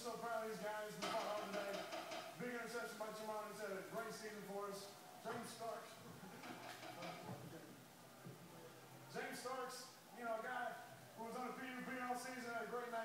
so proud of these guys. We fought hard today. Big interception by Tramon. It's a great season for us. James Starks. James Starks, you know, a guy who was on the PUP all season, had a great night.